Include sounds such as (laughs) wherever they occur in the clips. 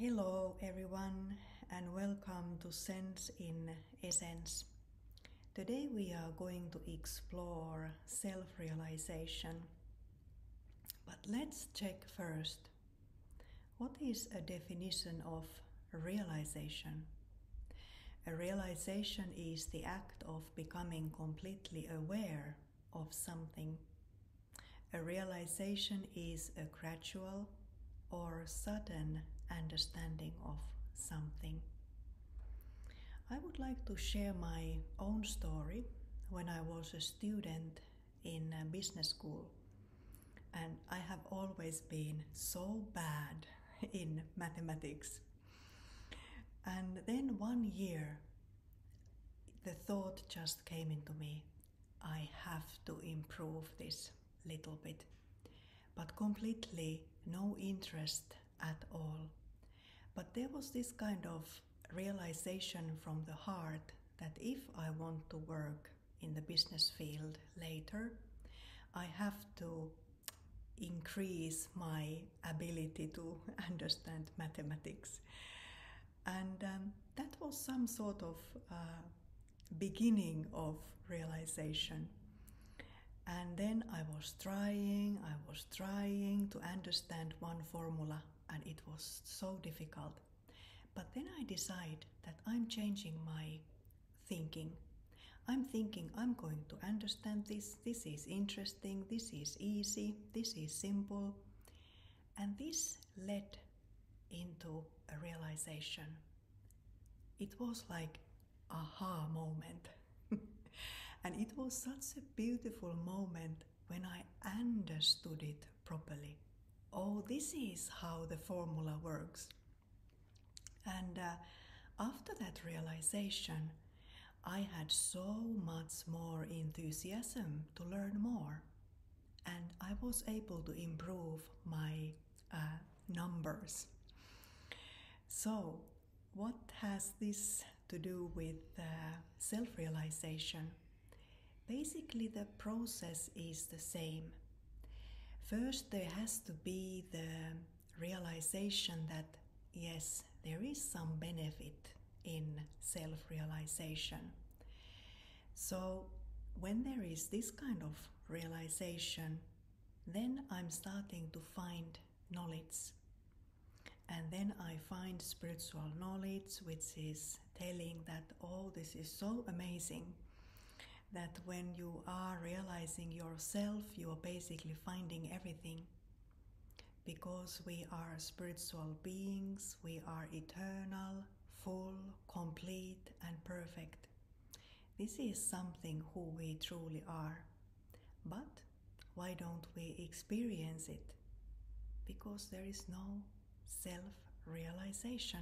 Hello, everyone, and welcome to Sense in Essence. Today we are going to explore self realization. But let's check first what is a definition of realization? A realization is the act of becoming completely aware of something. A realization is a gradual or sudden understanding of something. I would like to share my own story when I was a student in a business school. And I have always been so bad (laughs) in mathematics. And then one year, the thought just came into me I have to improve this little bit. But completely no interest at all. But there was this kind of realization from the heart that if I want to work in the business field later, I have to increase my ability to (laughs) understand mathematics. And um, that was some sort of uh, beginning of realization. And then I was trying, I was trying to understand one formula, and it was so difficult. But then I decide that I'm changing my thinking. I'm thinking I'm going to understand this, this is interesting, this is easy, this is simple. And this led into a realization. It was like aha moment. (laughs) and it was such a beautiful moment when I understood it properly. Oh, this is how the formula works. And uh, after that realization, I had so much more enthusiasm to learn more. And I was able to improve my uh, numbers. So, what has this to do with uh, self realization? Basically, the process is the same. First, there has to be the realization that yes, there is some benefit in self realization. So, when there is this kind of realization, then I'm starting to find knowledge. And then I find spiritual knowledge, which is telling that, oh, this is so amazing. That when you are realizing yourself, you are basically finding everything because we are spiritual beings, we are eternal, full, complete, and perfect. This is something who we truly are. But why don't we experience it? Because there is no self realization.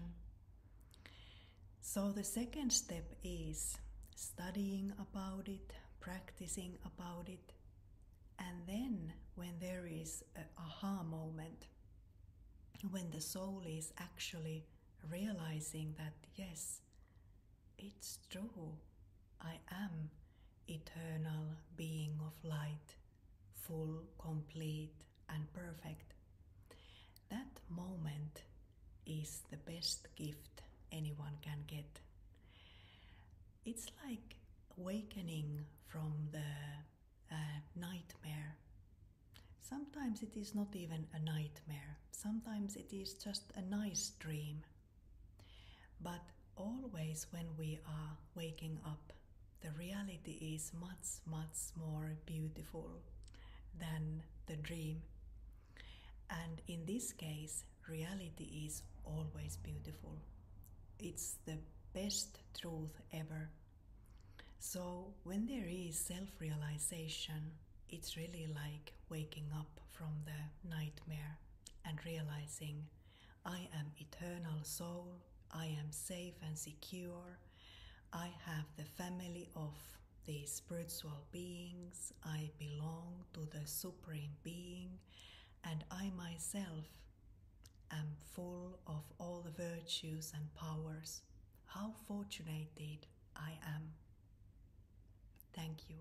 So the second step is studying about it, practicing about it, and then when there is a aha moment, when the soul is actually realizing that yes, it's true, I am eternal being of light, full, complete, and perfect. That moment is the best gift anyone can get. It's like awakening from the uh, nightmare. Sometimes it is not even a nightmare, sometimes it is just a nice dream. But always when we are waking up, the reality is much, much more beautiful than the dream. And in this case, reality is always beautiful. It's the best truth ever. So, when there is self realization, it's really like waking up from the nightmare and realizing I am eternal soul, I am safe and secure, I have the family of the spiritual beings, I belong to the Supreme Being, and I myself am full of all the virtues and powers. How fortunate I am. Thank you.